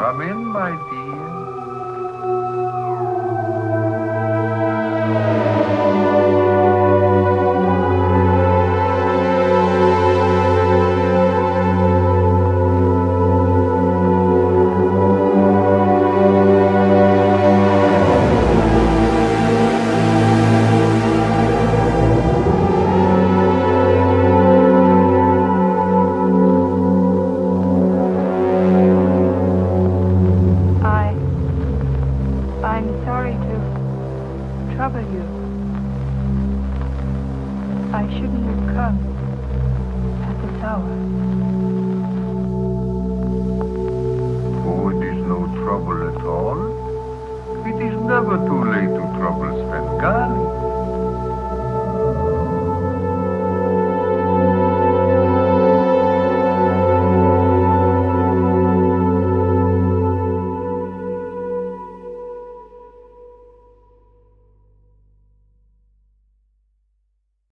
Come in, my dear. I'm sorry to trouble you. I shouldn't have come at this hour. Oh, it is no trouble at all. It is never too late to trouble Svengali.